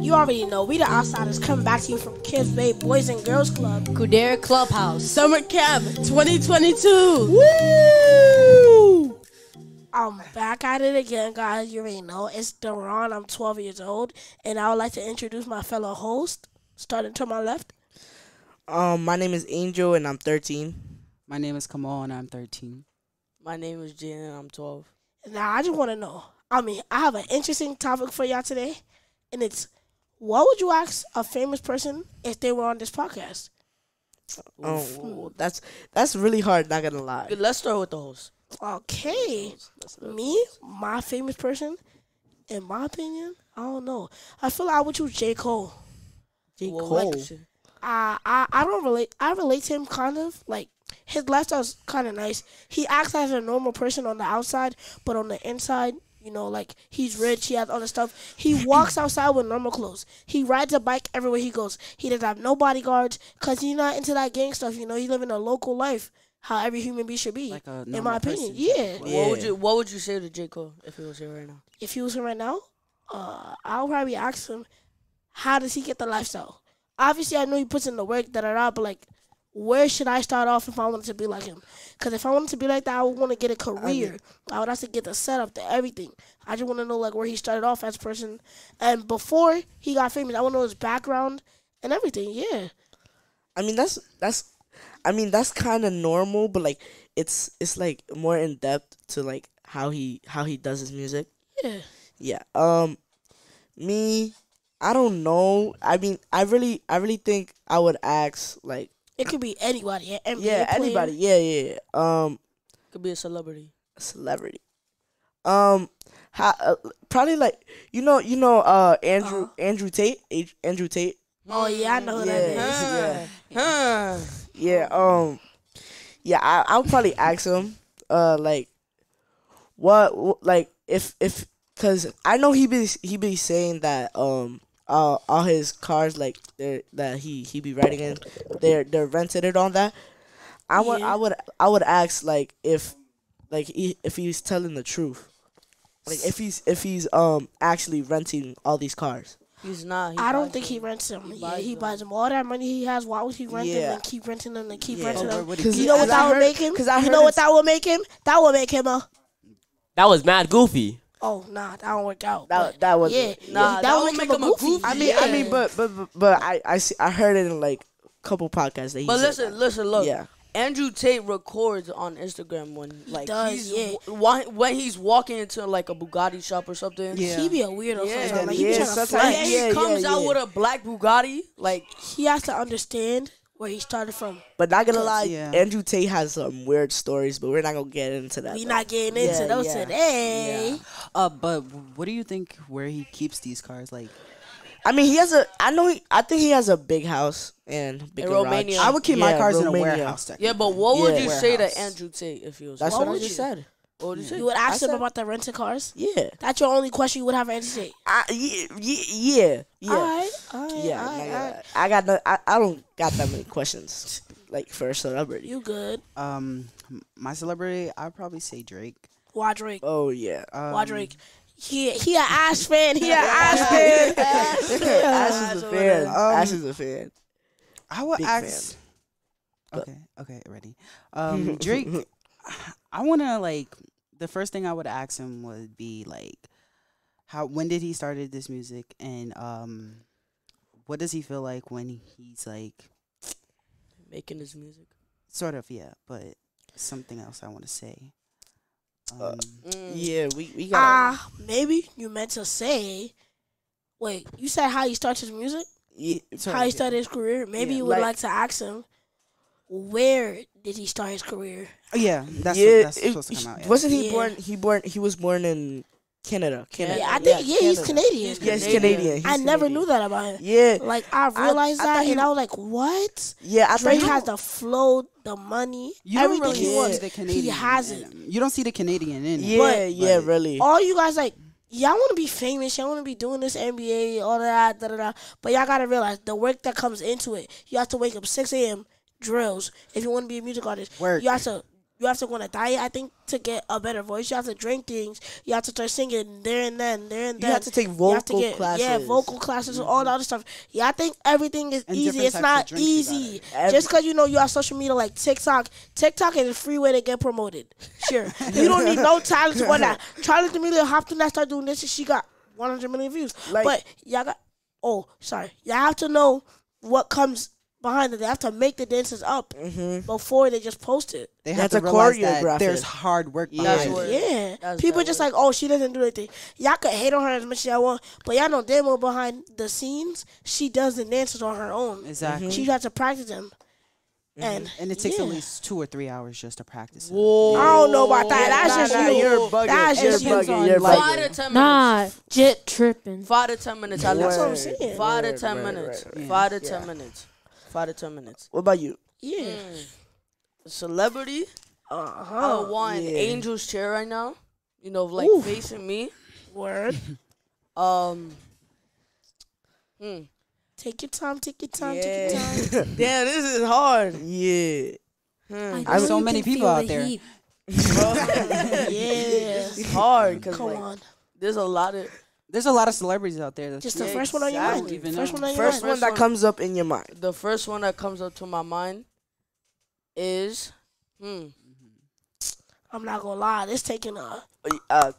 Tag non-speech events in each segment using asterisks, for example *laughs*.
You already know we the outsiders coming back to you from Kips Bay Boys and Girls Club. Coudert Clubhouse. Summer Camp 2022. Woo! I'm back at it again, guys. You already know it's Deron. I'm 12 years old, and I would like to introduce my fellow host. Starting to my left. Um, my name is Angel and I'm 13. My name is Kamal and I'm 13. My name is Jen and I'm 12. Now I just want to know. I mean, I have an interesting topic for y'all today, and it's what would you ask a famous person if they were on this podcast? Oh, that's that's really hard. Not gonna lie. Good, let's start with the host. Okay, me, my famous person, in my opinion, I don't know. I feel like I would choose J Cole. J. Well, Cole. like. I I I don't relate. I relate to him kind of like his lifestyle's kind of nice. He acts as a normal person on the outside, but on the inside, you know, like he's rich. He has all the stuff. He walks outside with normal clothes. He rides a bike everywhere he goes. He doesn't have no bodyguards because he's not into that gang stuff. You know, he's living a local life, how every human being should be. Like a in my opinion, person. yeah. What would you What would you say to J Cole if he was here right now? If he was here right now, uh, I'll probably ask him, how does he get the lifestyle? Obviously, I know he puts in the work, da da da, but like, where should I start off if I wanted to be like him? Because if I wanted to be like that, I would want to get a career. I would have to get the setup, the everything. I just want to know like where he started off as a person, and before he got famous, I want to know his background and everything. Yeah, I mean, that's that's. I mean, that's kind of normal, but like, it's it's like more in depth to like how he how he does his music. yeah. Yeah. Um, me, I don't know. I mean, I really I really think I would ask like It could be anybody. an NBA yeah player. anybody yeah yeah yeah. um Could be a celebrity. A celebrity. Um, how, uh, probably like you know you know uh Andrew Andrew Tate Andrew Tate Oh yeah, I know who yeah that is. yeah Huh. yeah um yeah I I'll probably ask him uh like what like if if cause I know he be he be saying that um uh all his cars like that he he be riding in they're they're rented it on that I would Yeah. I would I would ask like if like he, if he's telling the truth like if he's if he's um actually renting all these cars He's not. He I don't buys think he rents them. He yeah, buys he them. buys them. All that money he has, why would he rent them and keep renting them and keep Yeah. renting them? where Cause keep You know what Cause that would make him? cause I you know what that would make him? That would make him a. That was mad goofy. Oh nah, that don't work out. that but that was yeah, Nah, that, that would would make make him him a a goofy. goofy. I mean, I mean, but but but, but I I see I heard it in like a couple podcasts that he But said listen, that. listen, look. yeah Andrew Tate records on Instagram when like does, he's yeah. wa- when he's walking into like a Bugatti shop or something. Yeah. he be a weirdo Yeah, sometimes. Like, he be yeah, trying to sometimes- flex. And Yeah, he comes yeah, out yeah. with a black Bugatti. Like He has to understand where he started from. but not gonna lie Yeah. Andrew Tate has some weird stories but we're not gonna get into that We though. not getting into Yeah, those yeah. today. Uh, but what do you think where he keeps these cars? Like, I mean he has a I know he I think he has a big house and big In garage. Romania. I would keep my Yeah, cars in a Romania. warehouse. yeah, but what would Yeah. you say to Andrew Tate if he was? that's What what, I would just you? said What would you would ask I him said- about the rented cars. yeah That's your only question you would have answered. Say, I yeah yeah yeah, yeah. All right, all right, Yeah, all not right, gonna all right. I got no, I, I don't got that many questions like for a celebrity. You good? Um, my celebrity, I'd probably say Drake. Why Drake? Oh yeah, Um, Why Drake? He he a Ash fan. He a *laughs* Ash fan. *laughs* Ash is a fan. Um, Ash is a fan. I would Big ask. Okay, okay, ready. Um, Drake. *laughs* I want to like the first thing I would ask him would be like, how when did he started this music and um, what does he feel like when he's like Making his music. sort of yeah, but something else I want to say. Um, Uh, Mm. Yeah, we we got. Ah, maybe you meant to say. Wait, you said how he starts his music, yeah, sort how he of, yeah. started his career. Maybe Yeah, you would like- like, to ask him, where did he start his career? Yeah, that's yeah, that's it- supposed to come out. Yeah. Wasn't he Yeah. born? He born. He was born in Canada. Canada. Yeah, I think yeah, he's Canadian. He's Yeah, he's Canadian. Canadian. He's I never knew that about him. Yeah, Like I realized I that, he- and I was like, "What?" yeah. I Drake thought has the flow, the money, You don't everything really he see wants. the Canadian. He has in it. You don't see the Canadian in him. Yeah, But- yeah, but- really. All you guys like, y'all want to be famous. Y'all want to be doing this NBA, all that, da da da. But y'all gotta realize the work that comes into it. You have to wake up 6 a.m. drills if you want to be a music artist. Work. You have to you have to go on a diet. I think to get a better voice, you have to drink things. You have to start singing there and then, there and then. You have to take vocal Yeah, classes. vocal classes, all the mm-hmm. other stuff. Yeah, I think everything is And easy. It's not drinks you gotta- easy. Just because you know you have social media like TikTok, TikTok is a free way to get promoted. Sure, you don't need no *laughs* talent to go that. Charli D'Amelio hopped in that started doing this, and she got 100 million views. Like- but y'all got, oh, sorry, y'all have to know what comes behind it. They have to make the dances up Mm-hmm. before they just post it. They They have have to to realize choreograph that there's hard work Yeah. behind That's it. Yeah, That's people that just way. like, oh, she doesn't do anything. Y'all can hate on her as much as y'all want, but y'all know damn well behind the scenes, she does the dances on her own. Exactly. She has to practice them, and And it takes at least two or three hours just to practice it. Whoa. I don't know about that. That's Nah, just nah, you. you're bugging. That's You're just you. bugging. You're Like- Five to bugging. ten Nah, minutes. jet tripping. Five to ten minutes. at That's what I'm saying. Five to ten minutes. word, word. Five to ten minutes. Five to ten minutes. What about you? Yeah. Mm. Celebrity. Uh I huh. would want yeah. Angel's chair right now. You know, like Oof. facing me. Word. *laughs* Um. Hmm. Take your time. Take your time. Take your time. *laughs* Damn, this is hard. Yeah. Hmm. have so many people out there. *laughs* yeah. It's hard because Come like, on. there's a lot of There's a lot of celebrities out there. That's Just the Yeah, first one on your exactly. mind. First one on your First mind. one that comes up in your mind. the first one that comes up to my mind is hmm. I'm not gonna lie. This taking a. Uh,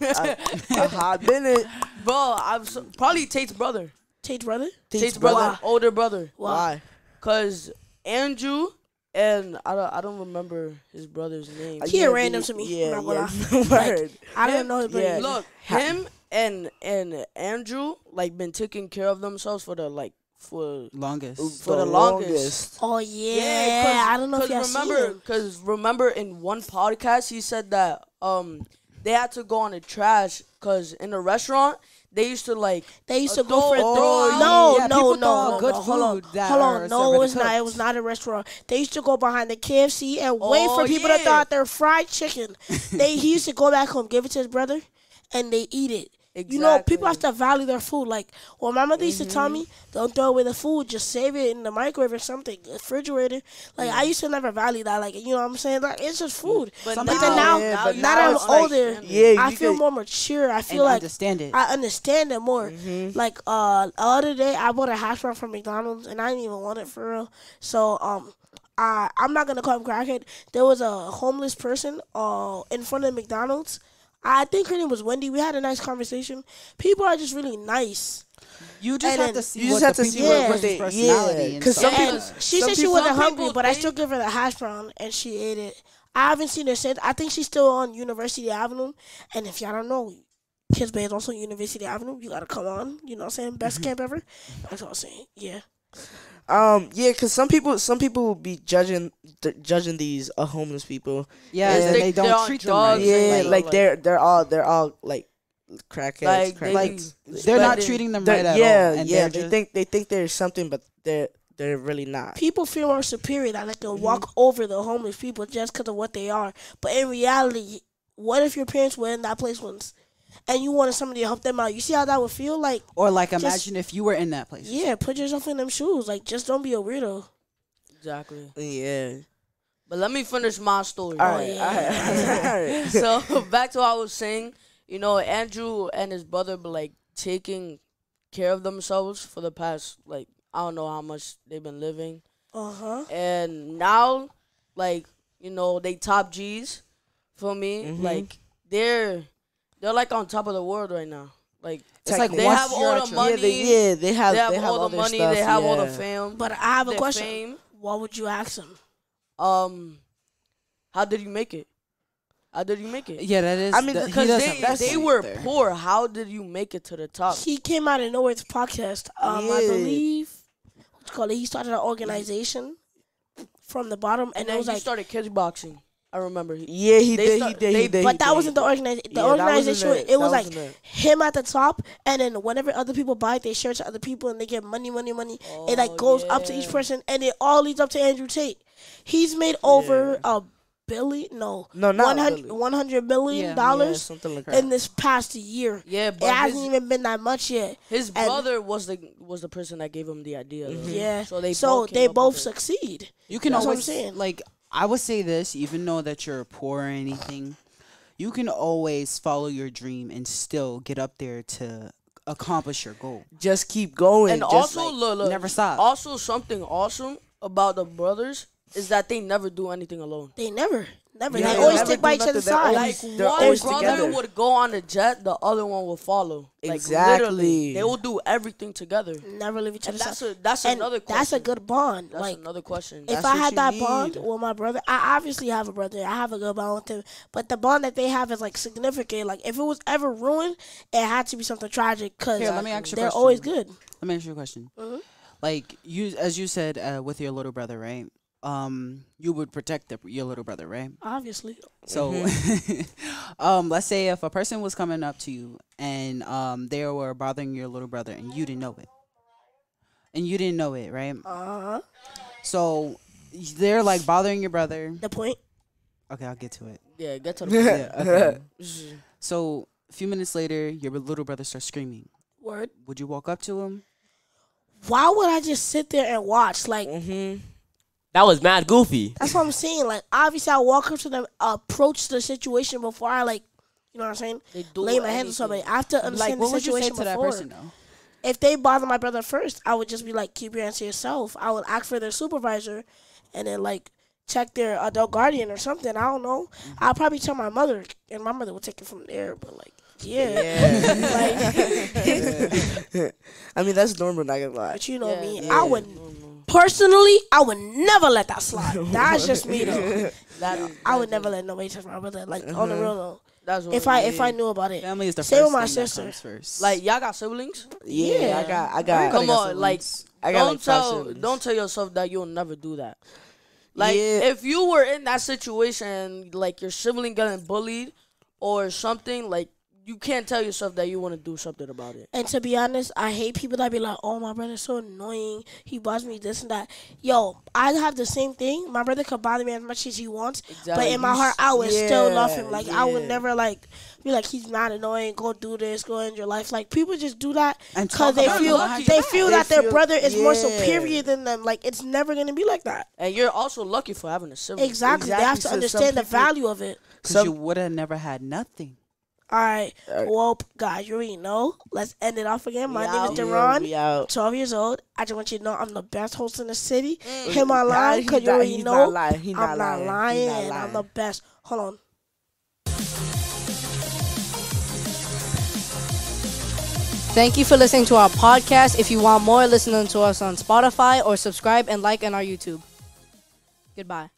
a, a hot *laughs* minute. Bro, I'm so, probably Tate's brother. Tate's brother. Tate's, brother, Why? older brother. Why? Why? Cause Andrew and I don't I don't remember his brother's name. He a random to me, Yeah, I'm not yeah. gonna *laughs* Word. I don't know his brother. yeah. Look, him and and Andrew like been taking care of themselves for the like for longest. For the longest. Oh yeah, yeah I don't know if y'all remember because remember in one podcast he said that um they had to go on the trash because in the restaurant they used to like They used to go for throw- it. throw no, Yeah, no, no, no, good no. Hold on, hold on. No, it was not. It was not a restaurant. They used to go behind the KFC and wait Oh, for people to yeah. thaw out their fried chicken. *laughs* they he used to go back home, give it to his brother, and they eat it. You know, people have to value their food. Like, well, my mother used to tell Mm-hmm. me, don't throw away the food, just save it in the microwave or something, refrigerator. Like, I used to never value that. Like, you know what I'm saying? Like, it's just food. But But, now- then now, Yeah, now, but that I'm it's like- older, Yeah, I feel more mature. I feel like understand it. I understand it more. Mm-hmm. Like uh, the other day, I bought a hash brown from McDonald's, and I didn't even want it for real. So um, I I'm not gonna call him crackhead. There was a homeless person uh in front of McDonald's. I think her name was Wendy. We had a nice conversation. People are just really nice. you just and have to see You just what have the to see people- what- what what his they- personality yeah, and 'cause some people- she some said she wasn't hungry, people but I still give her the hash brown, and she ate it. I haven't seen her since. I think she's still on University Avenue. And if y'all don't know, Kips Bay is also University Avenue. You gotta come on. You know what I'm saying? Best Mm-hmm. camp ever. That's all I'm saying. Yeah. Um, yeah, cause some people, some people will be judging, d- judging these uh, homeless people. Yeah, Yeah. and They- they, don't on treat them right. and, Yeah, like- like, like- they're they're all they're all like crackheads. Like, crack- they like be they're not spending- treating them right at yeah, all. And yeah. they're just- think they think they're something, but they're they're really not. people feel more superior that they can Mm-hmm. walk over the homeless people just because of what they are. But in reality, what if your parents were in that place once, and you wanted somebody to help them out? You see how that would feel? Like, or like just- imagine if you were in that place. yeah, put yourself in them shoes. Like, just don't be a weirdo. exactly. Yeah. But let me finish my story. All right. yeah. All right. All right. *laughs* *laughs* so back to what I was saying, you know, Andrew and his brother be like taking care of themselves for the past like I don't know how much they've been living. Uh huh. And now like, you know, they top G's for me. Mhm. Like they're they're like on top of the world right now. Like It's like they have all the money. Yeah, they, yeah, they have they have, they have all the money, stuff, they have all the fame. But I have a question. fame. What would you ask them? Um how did you make it? How did you make it? Yeah, that is. I mean, Because does they, have they were there. poor. How did you make it to the top? He came out of nowhere. This podcast. Um, I believe what's called it. He started an organization from the bottom, and, And it then was he like. started kickboxing. I remember. Yeah, he did. start- he did. they- he did. But he that did. wasn't the organization. The Yeah, organization. it. It was like it. him at the top, and then whenever other people buy it, they share it to other people, and they get money, money, money. it like Oh, goes up to each person, and it all leads up to Andrew Tate. He's made over a billion, no, No, not 100, billion. 100 million Yeah. Yeah, dollars something like that. in this past year. yeah, It hasn't his, even been that much yet. his and- brother was the was the person that gave him the idea. though. Yeah. So they so both they both succeed. You can That's what I'm always saying. like I would say this, even though that you're poor or anything, you can always follow your dream and still get up there to accomplish your goal. Just keep going. and just also, like- look, look, never stop. Also, something awesome about the brothers is that they never do anything alone. They never, never. Yeah, they they always never stick by each other's side. Like they're one always brother together. would go on the jet, the other one will follow. Like, Exactly. literally, they will do everything together. never leave each And other's that's side. a that's and another question. that's a good bond. That's like another question. if That's I had you that bond need. with my brother, I obviously have a brother. I have a good bond with him. But the bond that they have is like significant. Like if it was ever ruined, it had to be something tragic. Cause Here, let me ask you they're question. always good. Let me ask you a question. Mhm. Like you, as you said, uh, with your little brother, right? Um, you would protect the, your little brother, right? Obviously, So, *laughs* um, let's say if a person was coming up to you and um they were bothering your little brother and you didn't know it, and you didn't know it, right? uh huh. So they're like bothering your brother. The point. Okay, I'll get to it. yeah, get to the *laughs* point. Yeah, okay. so a few minutes later, your little brother starts screaming. Word. Would you walk up to him? Why would I just sit there and watch? Like hmm That was mad goofy. that's what I'm saying. Like obviously, I walk up to them, approach the situation before I like, you know what I'm saying? They do Lay my hands on anything. somebody. I have to Like, understand what the would you say situation to that before. person though? if they bother my brother first, I would just be like, keep your hands to yourself. I would ask for their supervisor, and then like check their adult guardian or something. I don't know. Mm-hmm. I'll probably tell my mother, and my mother will take it from there. But like, yeah, *laughs* like, *laughs* *laughs* I mean, that's normal. Not gonna lie. but you know Yeah, me, yeah. I would personally, I would never let that *laughs* slide. That's just me though. *laughs* That is, I would never let nobody touch my brother. Like on the uh-huh. real though. That's what If I is. if I knew about it, Family is the Same first with my thing that sister. comes first. like y'all got siblings. Yeah, Yeah. I got, I got. Come got on, like. I got don't like tell siblings. don't tell yourself that you'll never do that. Like Yeah. if you were in that situation, like your sibling getting bullied or something, like you can't tell yourself that you want to do something about it. And to be honest, I hate people that be like, "Oh, my brother's so annoying. He bothers me this and that." Yo, I have the same thing. My brother could bother me as much as he wants, but in my heart, I would still love him. Yeah, Like I would never like be like, "He's not annoying. Go do this. Go end your life." Like people just do that because they feel behind they your feel They that their feel- brother is more superior than them. Like it's never gonna be like that. And you're also lucky for having a sibling. Exactly. They have to So some understand the value of it. because you would have never had nothing. All right. Alright. Well, guys, you already know. Let's end it off again. My We name out. is Deron. we 12 years old. I just want you to know I'm the best host in the city. Mm. Hit my Nah, line he because you not- already he's know not lying. He I'm not not lying. He lying not and I'm the best. Hold on. Thank you for listening to our podcast. If you want more, listen to us on Spotify or subscribe and like on our YouTube. Goodbye.